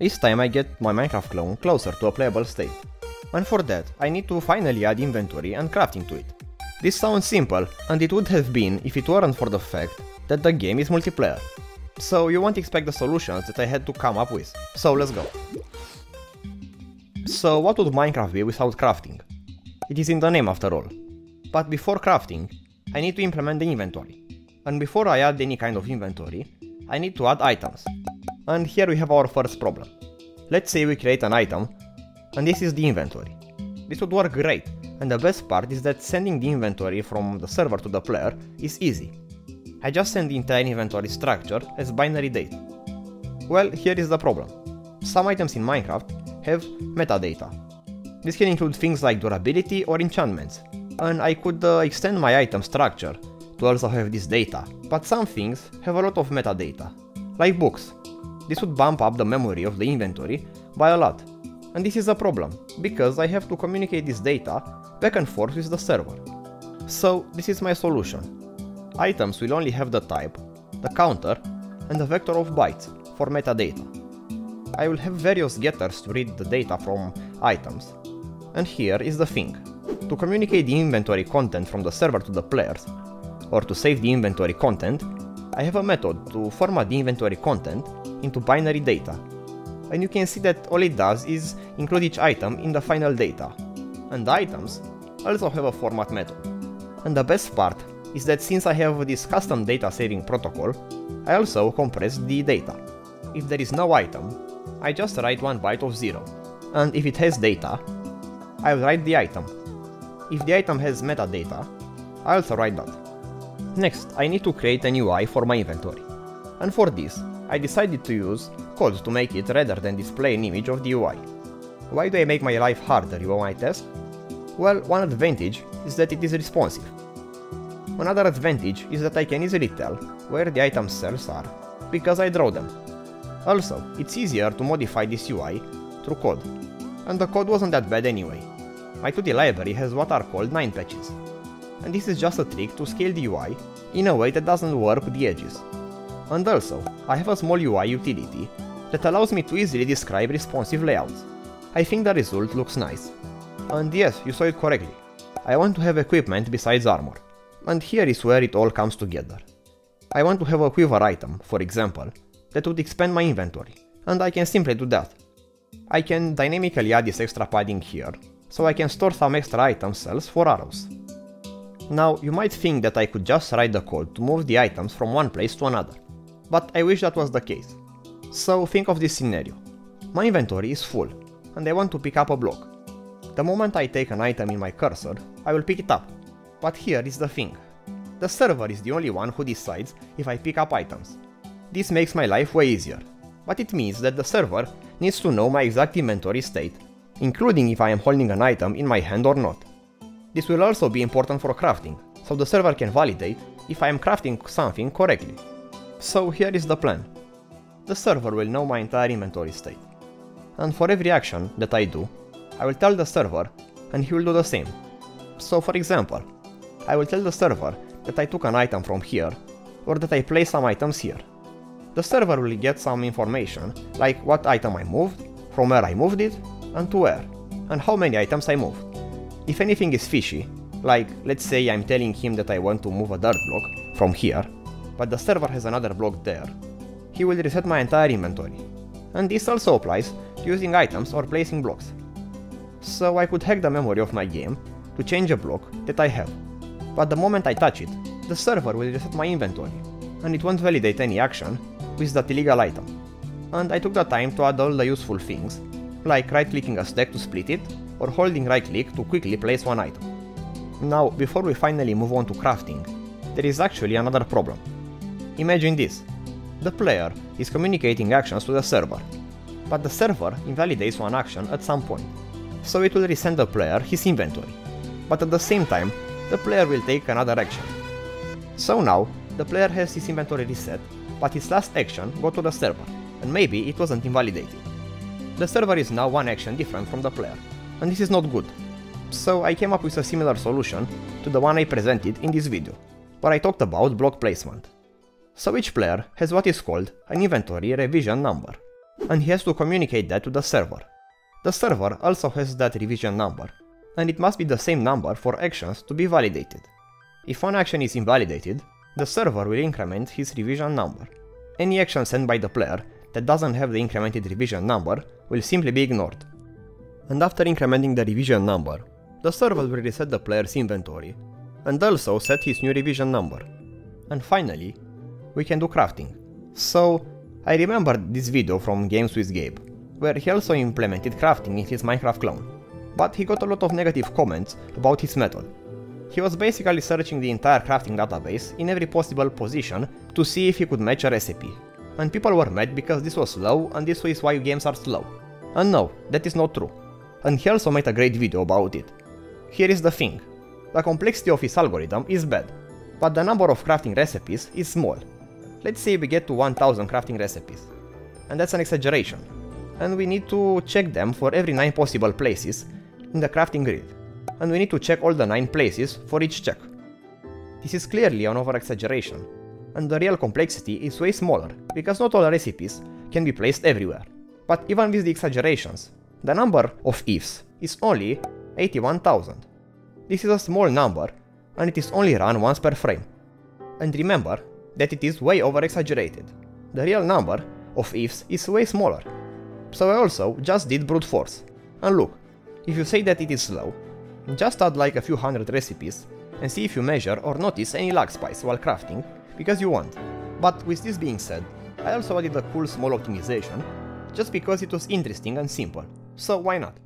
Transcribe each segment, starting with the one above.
This time I get my Minecraft clone closer to a playable state. And for that, I need to finally add inventory and crafting to it. This sounds simple, and it would have been if it weren't for the fact that the game is multiplayer. So you won't expect the solutions that I had to come up with. So let's go. So what would Minecraft be without crafting? It is in the name after all. But before crafting, I need to implement the inventory. And before I add any kind of inventory, I need to add items. And here we have our first problem. Let's say we create an item, and this is the inventory. This would work great, and the best part is that sending the inventory from the server to the player is easy. I just send the entire inventory structure as binary data. Well, here is the problem. Some items in Minecraft have metadata. This can include things like durability or enchantments, and I could uh, extend my item structure to also have this data, but some things have a lot of metadata, like books, this would bump up the memory of the inventory by a lot. And this is a problem, because I have to communicate this data back and forth with the server. So this is my solution. Items will only have the type, the counter, and the vector of bytes for metadata. I will have various getters to read the data from items. And here is the thing. To communicate the inventory content from the server to the players, or to save the inventory content, I have a method to format the inventory content into binary data. And you can see that all it does is include each item in the final data. And the items also have a format method. And the best part is that since I have this custom data saving protocol, I also compress the data. If there is no item, I just write one byte of 0. And if it has data, I will write the item. If the item has metadata, I also write that. Next, I need to create an UI for my inventory. And for this, I decided to use code to make it rather than display an image of the UI. Why do I make my life harder, you might ask? Well, one advantage is that it is responsive. Another advantage is that I can easily tell where the item cells are, because I draw them. Also, it's easier to modify this UI through code, and the code wasn't that bad anyway. My 2D library has what are called 9 patches, and this is just a trick to scale the UI in a way that doesn't warp the edges. And also, I have a small UI utility that allows me to easily describe responsive layouts. I think the result looks nice. And yes, you saw it correctly. I want to have equipment besides armor. And here is where it all comes together. I want to have a quiver item, for example, that would expand my inventory, and I can simply do that. I can dynamically add this extra padding here, so I can store some extra item cells for arrows. Now, you might think that I could just write the code to move the items from one place to another but I wish that was the case. So think of this scenario. My inventory is full, and I want to pick up a block. The moment I take an item in my cursor, I will pick it up. But here is the thing. The server is the only one who decides if I pick up items. This makes my life way easier, but it means that the server needs to know my exact inventory state, including if I am holding an item in my hand or not. This will also be important for crafting, so the server can validate if I am crafting something correctly. So here is the plan. The server will know my entire inventory state. And for every action that I do, I will tell the server and he will do the same. So for example, I will tell the server that I took an item from here or that I placed some items here. The server will get some information like what item I moved, from where I moved it, and to where, and how many items I moved. If anything is fishy, like let's say I'm telling him that I want to move a dirt block from here, but the server has another block there, he will reset my entire inventory. And this also applies to using items or placing blocks. So I could hack the memory of my game to change a block that I have. But the moment I touch it, the server will reset my inventory, and it won't validate any action with that illegal item. And I took the time to add all the useful things, like right clicking a stack to split it, or holding right click to quickly place one item. Now, before we finally move on to crafting, there is actually another problem. Imagine this. The player is communicating actions to the server, but the server invalidates one action at some point, so it will resend the player his inventory. But at the same time, the player will take another action. So now, the player has his inventory reset, but his last action got to the server, and maybe it wasn't invalidated. The server is now one action different from the player, and this is not good. So I came up with a similar solution to the one I presented in this video, where I talked about block placement so each player has what is called an inventory revision number. and he has to communicate that to the server. The server also has that revision number, and it must be the same number for actions to be validated. If one action is invalidated, the server will increment his revision number. Any action sent by the player that doesn't have the incremented revision number will simply be ignored. And after incrementing the revision number, the server will reset the player's inventory, and also set his new revision number. And finally, we can do crafting. So, I remember this video from Games with Gabe, where he also implemented crafting in his Minecraft clone, but he got a lot of negative comments about his method. He was basically searching the entire crafting database in every possible position to see if he could match a recipe, and people were mad because this was slow and this is why games are slow. And no, that is not true. And he also made a great video about it. Here is the thing. The complexity of his algorithm is bad, but the number of crafting recipes is small. Let's say we get to 1000 crafting recipes. And that's an exaggeration. And we need to check them for every 9 possible places in the crafting grid. And we need to check all the 9 places for each check. This is clearly an over-exaggeration, and the real complexity is way smaller, because not all recipes can be placed everywhere. But even with the exaggerations, the number of ifs is only 81,000. This is a small number, and it is only run once per frame. And remember that it is way over exaggerated. The real number of ifs is way smaller. So I also just did brute force. And look, if you say that it is slow, just add like a few hundred recipes and see if you measure or notice any lag spikes while crafting, because you won't. But with this being said, I also added a cool small optimization, just because it was interesting and simple, so why not?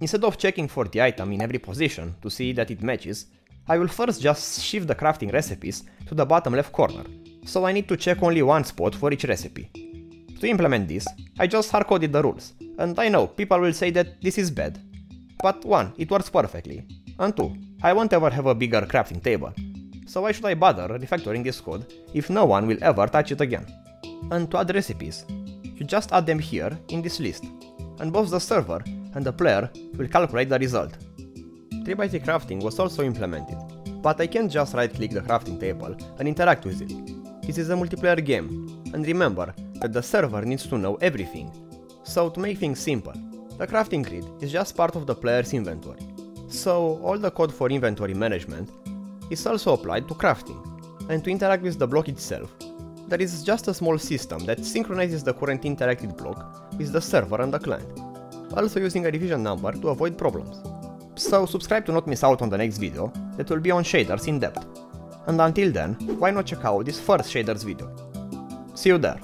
Instead of checking for the item in every position to see that it matches, I will first just shift the crafting recipes to the bottom left corner, so I need to check only one spot for each recipe. To implement this, I just hardcoded the rules, and I know people will say that this is bad. But 1. It works perfectly, and 2. I won't ever have a bigger crafting table, so why should I bother refactoring this code if no one will ever touch it again? And to add recipes, you just add them here in this list, and both the server and the player will calculate the result. 3x3 crafting was also implemented, but I can't just right click the crafting table and interact with it. This is a multiplayer game, and remember that the server needs to know everything. So to make things simple, the crafting grid is just part of the player's inventory. So all the code for inventory management is also applied to crafting, and to interact with the block itself. There is just a small system that synchronizes the current interacted block with the server and the client, also using a revision number to avoid problems. So subscribe to not miss out on the next video that will be on shaders in depth. And until then, why not check out this first shaders video. See you there!